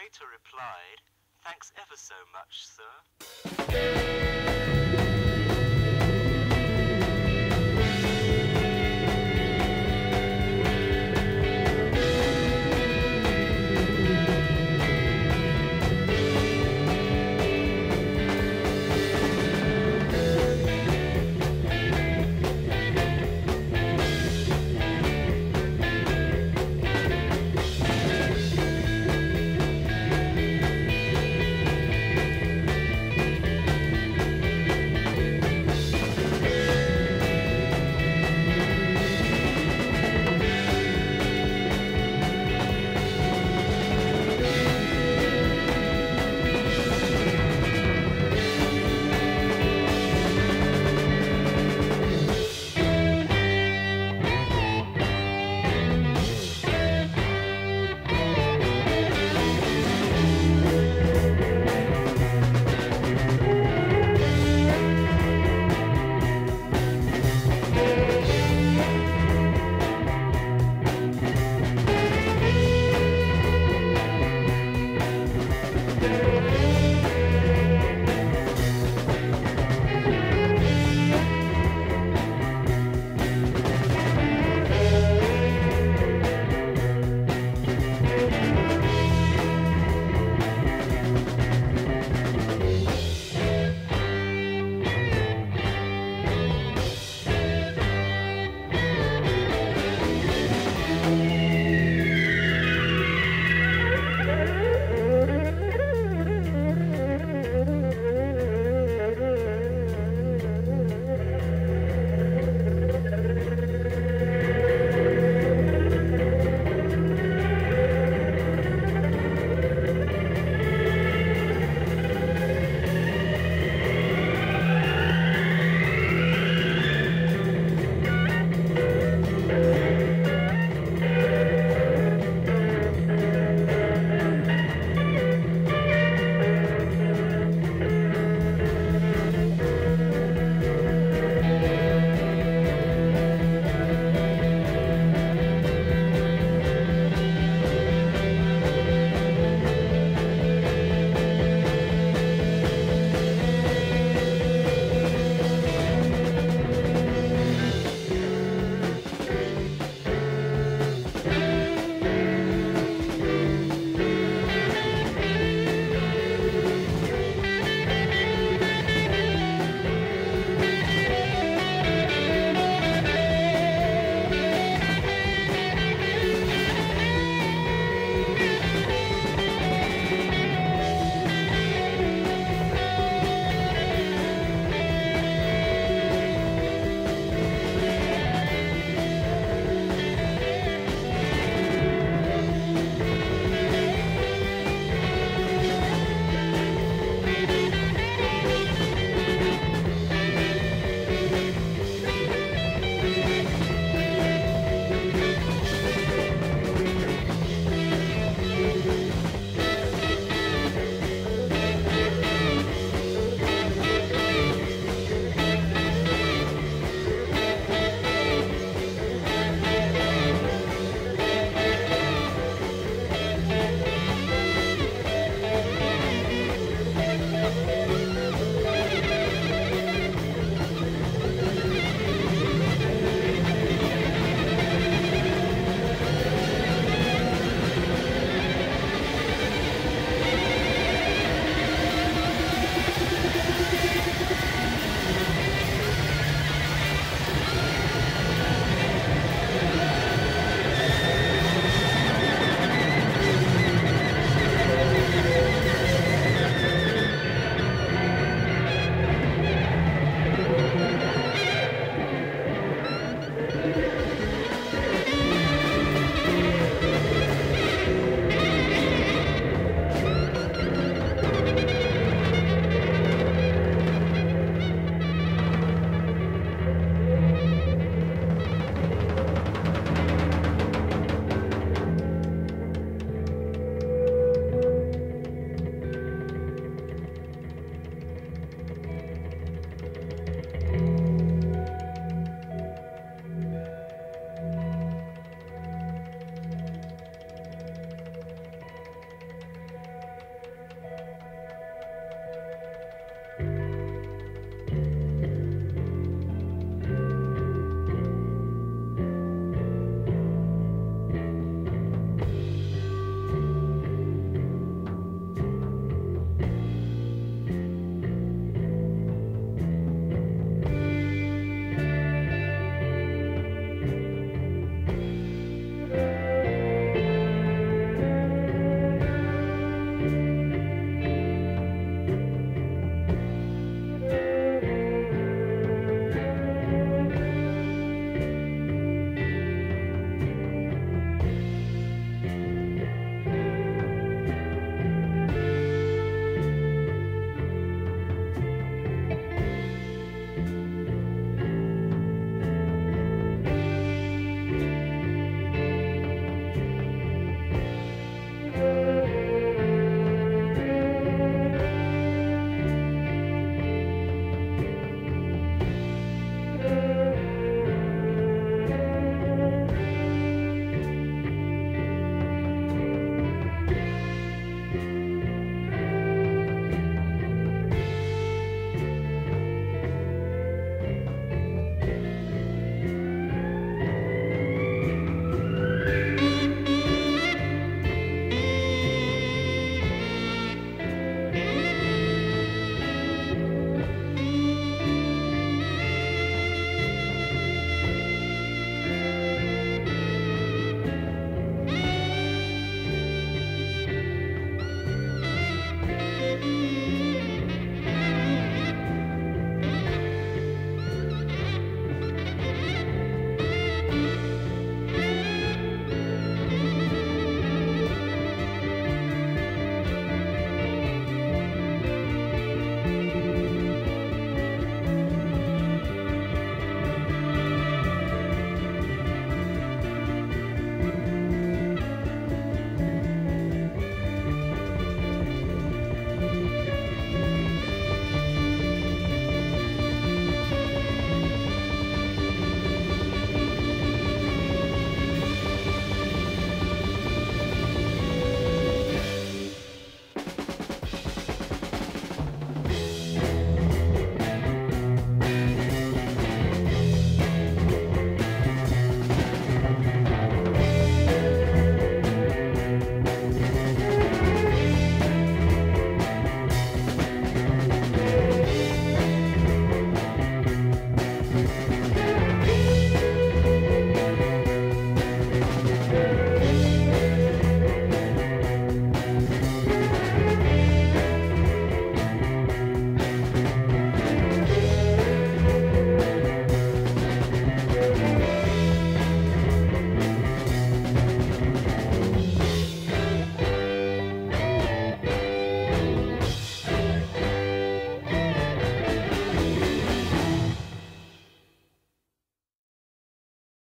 waiter replied, Thanks ever so much, sir.